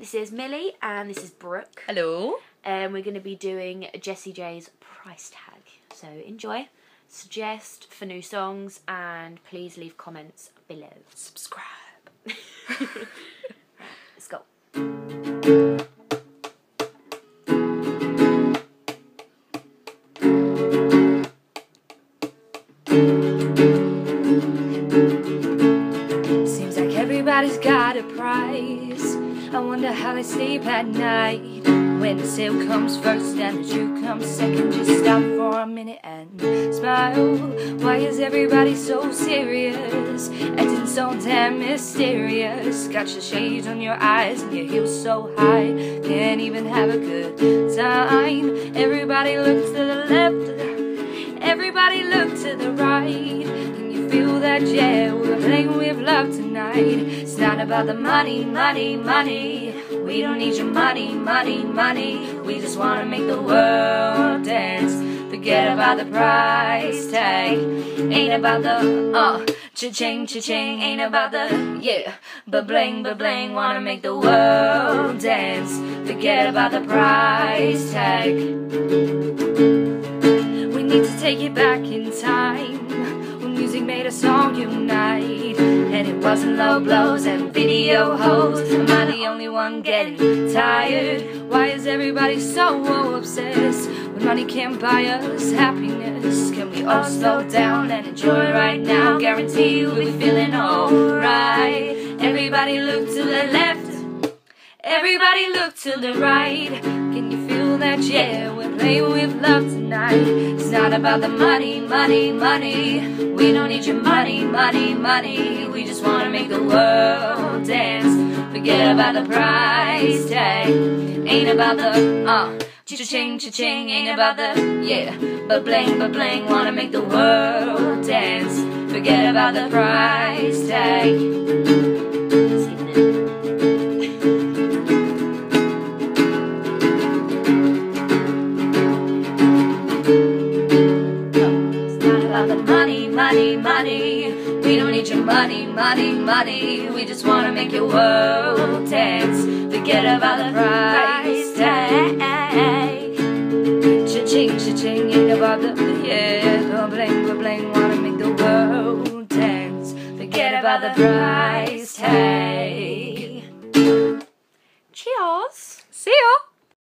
this is Millie and this is Brooke. Hello. And we're going to be doing Jessie J's price tag. So enjoy, suggest for new songs, and please leave comments below. Subscribe. Let's go. Seems like everybody's got a price. I wonder how they sleep at night. When the sale comes first and the truth comes second, just stop for a minute and smile. Why is everybody so serious? Acting so damn mysterious. Got your shades on your eyes and your heels so high. Can't even have a good time. Everybody look to the left. Everybody look to the right. Feel that? Yeah, we're playing with love tonight. It's not about the money, money, money. We don't need your money, money, money. We just wanna make the world dance. Forget about the price tag. Ain't about the uh, cha-ching, cha-ching. Ain't about the yeah, but bling, but bling. Wanna make the world dance. Forget about the price tag. We need to take it back in time made a song unite. And it wasn't low blows and video hoes. Am I the only one getting tired? Why is everybody so obsessed when money can't buy us happiness? Can we all slow down and enjoy right now? Guarantee we'll be feeling alright. Everybody look to the left. Everybody look to the right. Can you feel that? Yeah, we're playing with love tonight. Not about the money, money, money. We don't need your money, money, money. We just wanna make the world dance. Forget about the price tag. Ain't about the uh. Cha-ching, cha-ching, ain't about the, yeah, but bling, but bling, wanna make the world dance. Forget about the price tag. Money, money. We don't need your money, money, money. We just wanna make your world dance. Forget about the price tag. Cha-ching, cha-ching, ain't about the yeah. But bling, but bling, wanna make the world dance. Forget about the price tag.